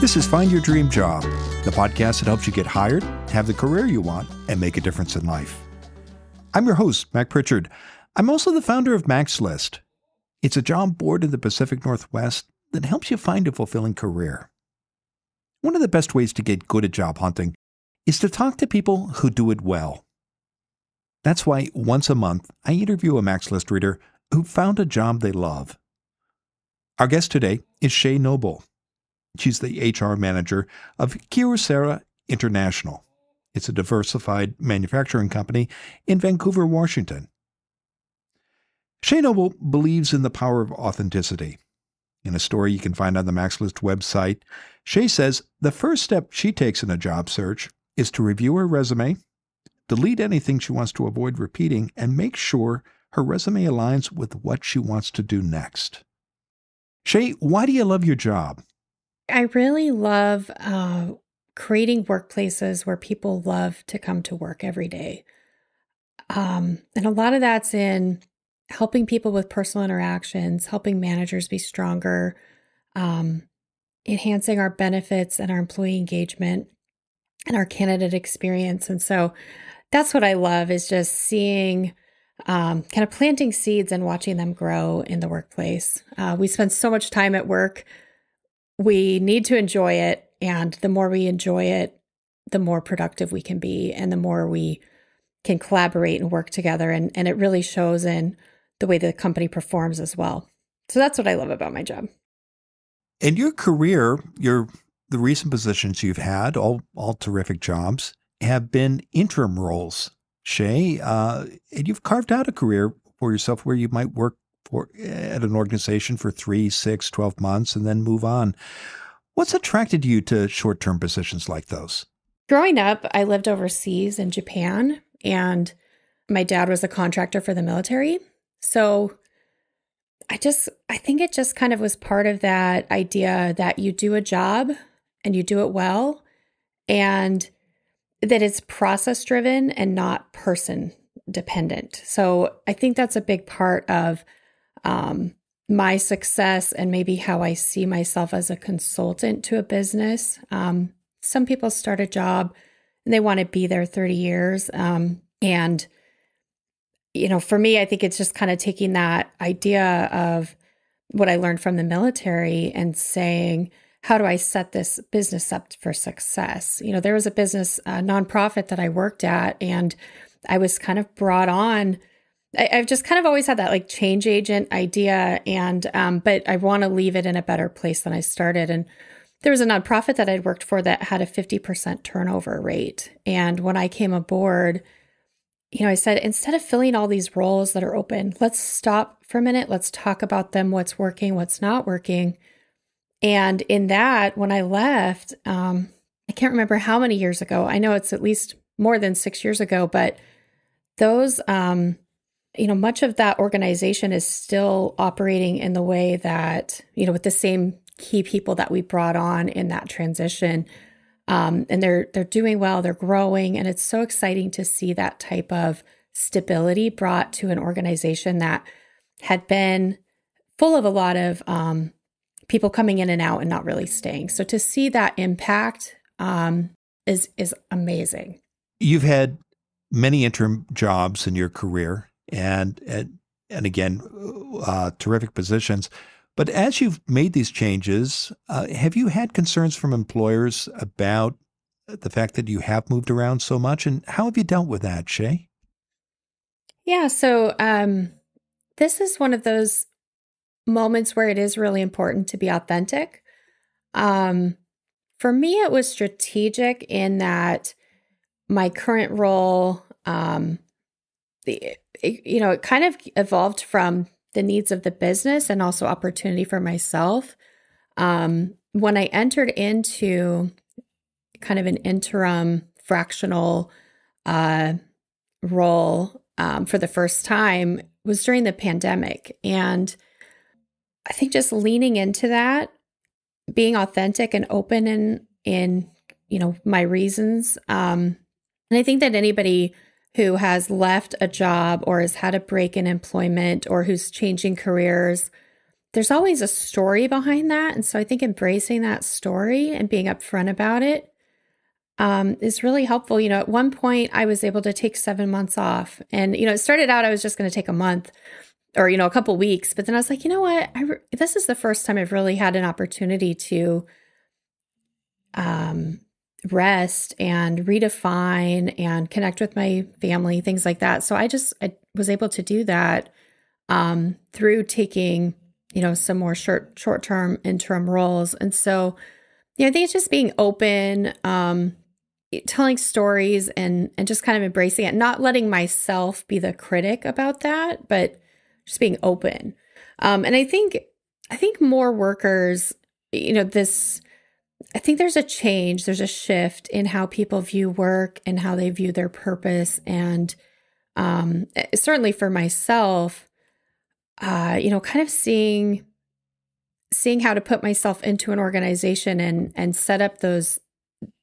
This is Find Your Dream Job, the podcast that helps you get hired, have the career you want, and make a difference in life. I'm your host, Mac Prichard. I'm also the founder of Mac's List. It's a job board in the Pacific Northwest that helps you find a fulfilling career. One of the best ways to get good at job hunting is to talk to people who do it well. That's why once a month I interview a Mac's List reader who found a job they love. Our guest today is Shae Noble. She's the HR manager of Kyocera International. It's a diversified manufacturing company in Vancouver, Washington. Shae Noble believes in the power of authenticity. In a story you can find on the Mac's List website, Shae says the first step she takes in a job search is to review her resume, delete anything she wants to avoid repeating, and make sure her resume aligns with what she wants to do next. Shae, why do you love your job? I really love uh, creating workplaces where people love to come to work every day. Um, and a lot of that's in helping people with personal interactions, helping managers be stronger, um, enhancing our benefits and our employee engagement and our candidate experience. And so that's what I love is just seeing um, kind of planting seeds and watching them grow in the workplace. Uh, we spend so much time at work we need to enjoy it. And the more we enjoy it, the more productive we can be and the more we can collaborate and work together. And, and it really shows in the way the company performs as well. So that's what I love about my job. In your career, your the recent positions you've had, all all terrific jobs, have been interim roles. Shae, uh, and you've carved out a career for yourself where you might work for at an organization for three, six, 12 months and then move on. What's attracted you to short term positions like those? Growing up, I lived overseas in Japan, and my dad was a contractor for the military. So I just, I think it just kind of was part of that idea that you do a job and you do it well, and that it's process driven and not person dependent. So I think that's a big part of um, my success and maybe how I see myself as a consultant to a business. Um, some people start a job and they want to be there 30 years. Um, and, you know, for me, I think it's just kind of taking that idea of what I learned from the military and saying, how do I set this business up for success? You know, there was a business, a nonprofit that I worked at, and I was kind of brought on I, have just kind of always had that like change agent idea, and um, but I want to leave it in a better place than I started. And there was a nonprofit that I'd worked for that had a fifty percent turnover rate, and when I came aboard, you know, I said instead of filling all these roles that are open, let's stop for a minute. Let's talk about them. What's working? What's not working? And in that, when I left, um, I can't remember how many years ago. I know it's at least more than six years ago, but those um, you know, much of that organization is still operating in the way that, you know, with the same key people that we brought on in that transition. Um, and they're they're doing well, they're growing, and it's so exciting to see that type of stability brought to an organization that had been full of a lot of um, people coming in and out and not really staying. So to see that impact um, is is amazing. You've had many interim jobs in your career and and, and again, uh, terrific positions. But as you've made these changes, uh, have you had concerns from employers about the fact that you have moved around so much, and how have you dealt with that, Shae? Yeah, so um, this is one of those moments where it is really important to be authentic. Um, for me, it was strategic in that my current role, um, the it, you know, it kind of evolved from the needs of the business and also opportunity for myself. Um, when I entered into kind of an interim fractional uh, role um, for the first time was during the pandemic. And I think just leaning into that, being authentic and open in in you know my reasons um, And I think that anybody who has left a job or has had a break in employment or who's changing careers, there's always a story behind that. And so I think embracing that story and being upfront about it um, is really helpful. You know, at one point I was able to take seven months off, and you know, it started out I was just going to take a month or you know a couple weeks, but then I was like, you know what, I re- this is the first time I've really had an opportunity to um, rest and redefine and connect with my family, things like that. So I just I was able to do that um, through taking you know some more short short term interim roles, and so. Yeah, I think it's just being open, um, telling stories and and just kind of embracing it not letting myself be the critic about that but just being open. Um and i think i think more workers you know this i think there's a change there's a shift in how people view work and how they view their purpose. And um eh, certainly for myself uh you know kind of seeing seeing how to put myself into an organization and and set up those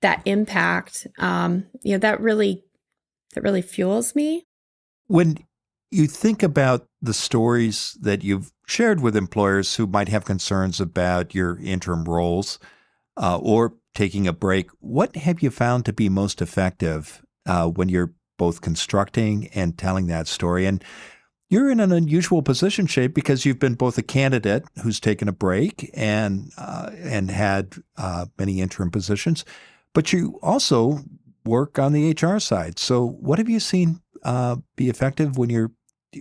that impact um you know that really that really fuels me. When you think about the stories that you've shared with employers who might have concerns about your interim roles uh, or taking a break what have you found to be most effective uh, when you're both constructing and telling that story and you're in an unusual position, Shae, because you've been both a candidate who's taken a break and uh, and had uh, many interim positions, but you also work on the HR side. So, what have you seen uh, be effective when you're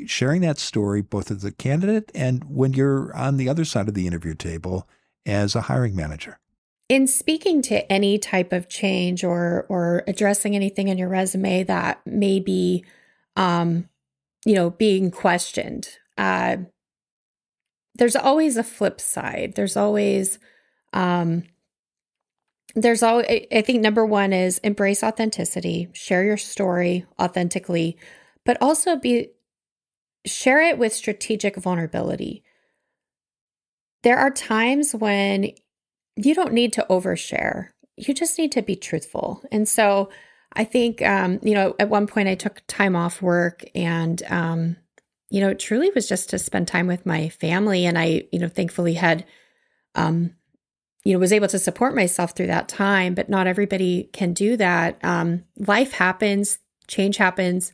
sharing that story, both as a candidate and when you're on the other side of the interview table as a hiring manager? In speaking to any type of change or or addressing anything in your resume that may be, um, you know, being questioned, uh, there's always a flip side. There's always um, there's all I think number one is embrace authenticity, share your story authentically, but also be share it with strategic vulnerability. There are times when you don't need to overshare. You just need to be truthful. And so I think, um, you know, at one point I took time off work and, um, you know, it truly was just to spend time with my family. And I, you know, thankfully had um, you know was able to support myself through that time but not everybody can do that um, life happens change happens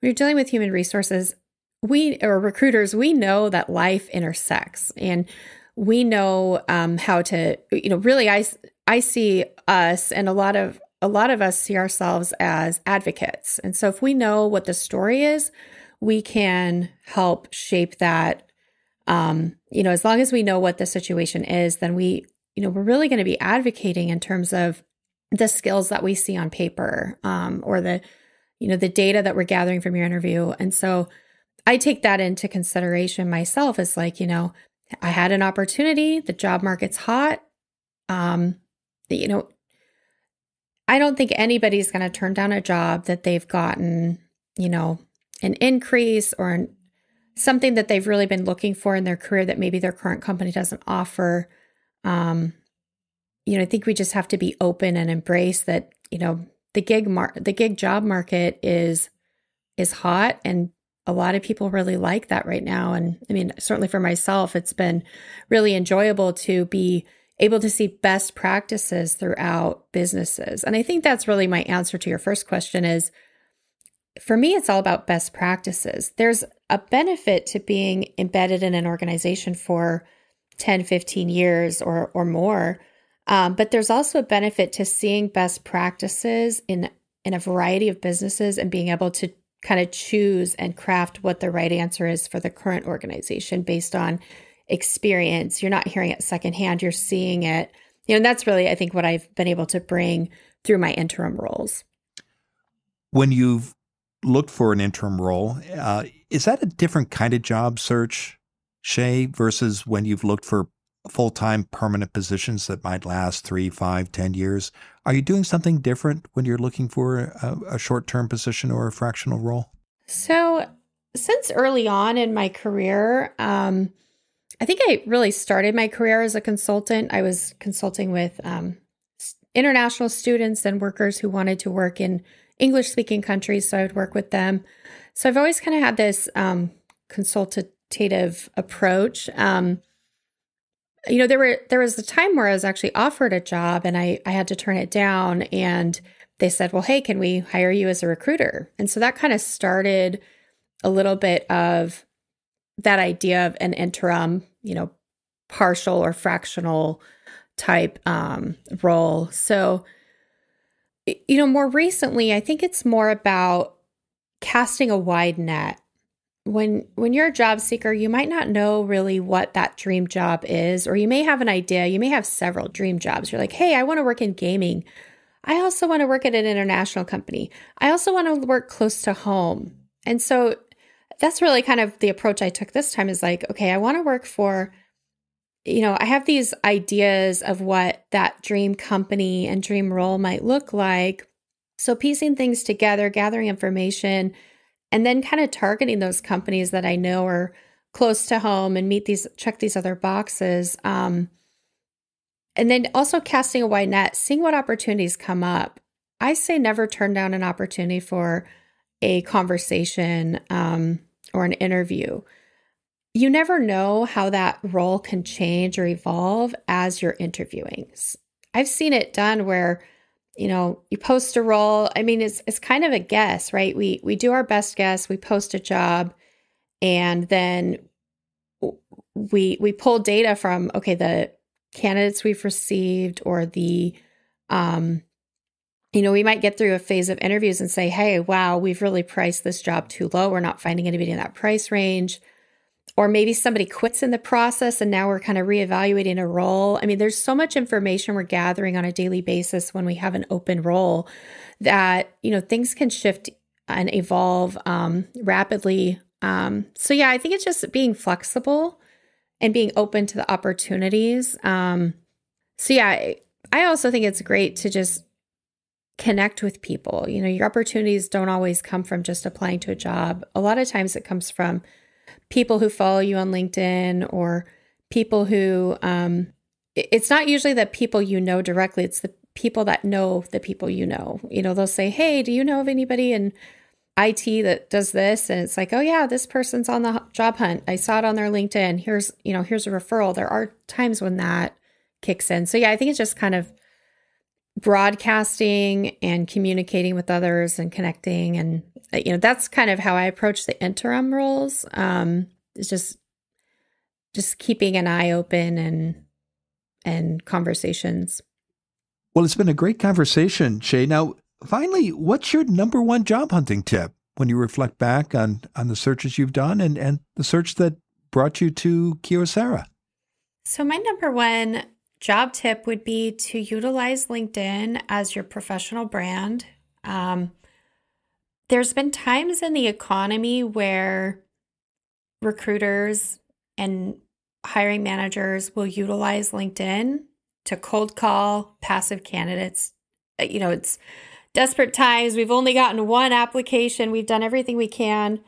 when you're dealing with human resources we or recruiters we know that life intersects and we know um, how to you know really i i see us and a lot of a lot of us see ourselves as advocates and so if we know what the story is we can help shape that um, you know as long as we know what the situation is then we you know, we're really going to be advocating in terms of the skills that we see on paper um, or the, you know, the data that we're gathering from your interview. And so I take that into consideration myself as like, you know, I had an opportunity, the job market's hot. Um, you know, I don't think anybody's going to turn down a job that they've gotten, you know, an increase or an, something that they've really been looking for in their career that maybe their current company doesn't offer um, you know, I think we just have to be open and embrace that, you know, the gig mar- the gig job market is is hot and a lot of people really like that right now and I mean, certainly for myself it's been really enjoyable to be able to see best practices throughout businesses. And I think that's really my answer to your first question is for me it's all about best practices. There's a benefit to being embedded in an organization for 10, 15 years or, or more. Um, but there's also a benefit to seeing best practices in, in a variety of businesses and being able to kind of choose and craft what the right answer is for the current organization based on experience. You're not hearing it secondhand, you're seeing it. You know, that's really, I think, what I've been able to bring through my interim roles. When you've looked for an interim role, uh, is that a different kind of job search Shae, versus when you've looked for full time permanent positions that might last three, five, ten years? Are you doing something different when you're looking for a, a short term position or a fractional role? So, since early on in my career, um, I think I really started my career as a consultant. I was consulting with um, international students and workers who wanted to work in English speaking countries. So I would work with them. So I've always kind of had this um, consultative approach. Um, you know, there were there was a time where I was actually offered a job and I I had to turn it down and they said, "Well, hey, can we hire you as a recruiter?" And so that kind of started a little bit of that idea of an interim, you know, partial or fractional type um, role. So, you know, more recently, I think it's more about casting a wide net. When when you're a job seeker, you might not know really what that dream job is, or you may have an idea. You may have several dream jobs. You're like, hey, I want to work in gaming. I also want to work at an international company. I also want to work close to home. And so that's really kind of the approach I took this time is like, okay, I want to work for you know, I have these ideas of what that dream company and dream role might look like. So, piecing things together, gathering information, and then kind of targeting those companies that I know are close to home and meet these, check these other boxes. Um, and then also casting a wide net, seeing what opportunities come up. I say never turn down an opportunity for a conversation um, or an interview you never know how that role can change or evolve as you're interviewing. I've seen it done where, you know, you post a role. I mean, it's it's kind of a guess, right? We we do our best guess, we post a job, and then we we pull data from okay, the candidates we've received or the um you know, we might get through a phase of interviews and say, hey, wow, we've really priced this job too low. We're not finding anybody in that price range or maybe somebody quits in the process and now we're kind of reevaluating a role. I mean, there's so much information we're gathering on a daily basis when we have an open role that, you know, things can shift and evolve um, rapidly. Um, so, yeah, I think it's just being flexible and being open to the opportunities. Um, so, yeah, I also think it's great to just connect with people. You know, your opportunities don't always come from just applying to a job. A lot of times it comes from people who follow you on LinkedIn or people who, um, it's not usually the people you know directly, it's the people that know the people you know. You know, they'll say, Hey, do you know of anybody in IT that does this? And it's like, Oh, yeah, this person's on the job hunt. I saw it on their LinkedIn. Here's, you know, here's a referral. There are times when that kicks in. So, yeah, I think it's just kind of broadcasting and communicating with others and connecting and you know that's kind of how i approach the interim roles. Um it's just just keeping an eye open and and conversations. Well it's been a great conversation Shae. Now finally what's your number one job hunting tip when you reflect back on on the searches you've done and and the search that brought you to kyocera? So my number one job tip would be to utilize linkedin as your professional brand. Um, there's been times in the economy where recruiters and hiring managers will utilize LinkedIn to cold call passive candidates. Uh, you know, it's desperate times. We've only gotten one application. We've done everything we can.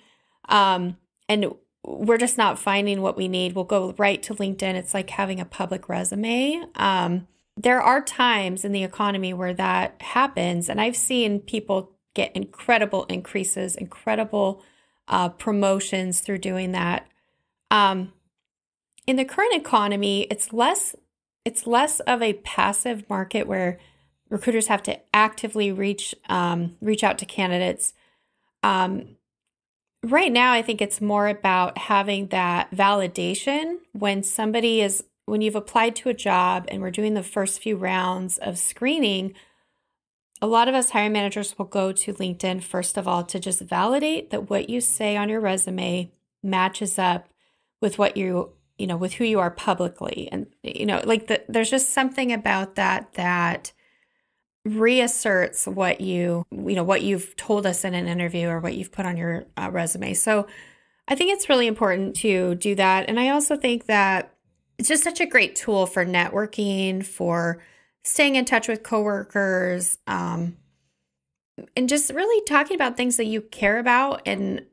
Um, and we're just not finding what we need. We'll go right to LinkedIn. It's like having a public resume. Um, there are times in the economy where that happens. And I've seen people get incredible increases, incredible uh, promotions through doing that. Um, in the current economy, it's less it's less of a passive market where recruiters have to actively reach um, reach out to candidates. Um, right now, I think it's more about having that validation when somebody is when you've applied to a job and we're doing the first few rounds of screening a lot of us hiring managers will go to LinkedIn, first of all, to just validate that what you say on your resume matches up with what you, you know, with who you are publicly. And, you know, like the, there's just something about that that reasserts what you, you know, what you've told us in an interview or what you've put on your uh, resume. So I think it's really important to do that. And I also think that it's just such a great tool for networking, for, staying in touch with coworkers, um, and just really talking about things that you care about. And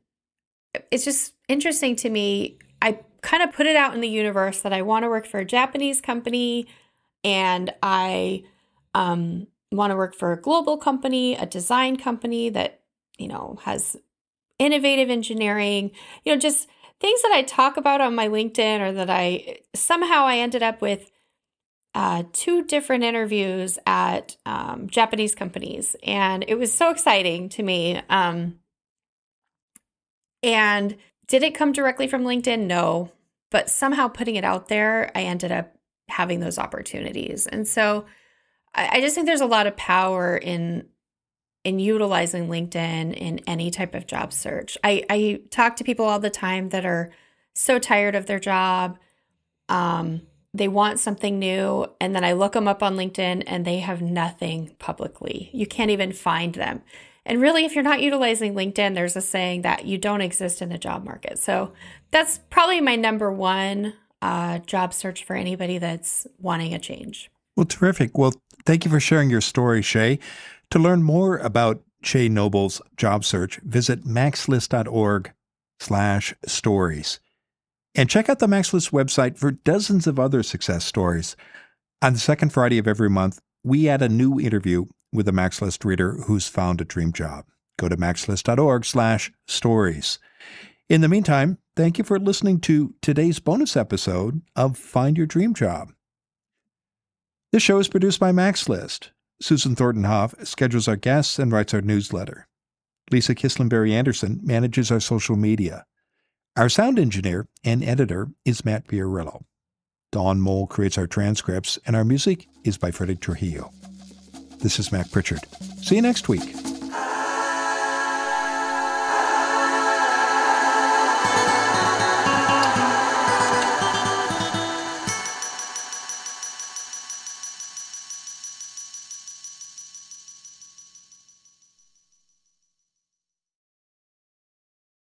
it's just interesting to me. I kind of put it out in the universe that I want to work for a Japanese company, and I um, want to work for a global company, a design company that, you know, has innovative engineering, you know, just things that I talk about on my LinkedIn or that I somehow I ended up with uh, two different interviews at um, Japanese companies. And it was so exciting to me. Um, and did it come directly from LinkedIn? No. But somehow putting it out there, I ended up having those opportunities. And so I, I just think there's a lot of power in in utilizing LinkedIn in any type of job search. I, I talk to people all the time that are so tired of their job. Um, they want something new, and then I look them up on LinkedIn and they have nothing publicly. You can't even find them. And really, if you're not utilizing LinkedIn, there's a saying that you don't exist in the job market. So that's probably my number one uh, job search for anybody that's wanting a change. Well, terrific. Well, thank you for sharing your story, Shae. To learn more about Shae Noble's job search, visit macslist.org slash stories. And check out the Mac's List website for dozens of other success stories. On the second Friday of every month, we add a new interview with a Mac's List reader who's found a dream job. Go to macslist.org slash stories. In the meantime, thank you for listening to today's bonus episode of Find Your Dream Job. This show is produced by Mac's List. Susan Thornton Hoff schedules our guests and writes our newsletter. Lisa Kislenberry Anderson manages our social media. Our sound engineer and editor is Matt Fiorillo. Don Mole creates our transcripts, and our music is by Frederick Trujillo. This is Mac Prichard. See you next week.